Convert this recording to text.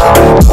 Wow.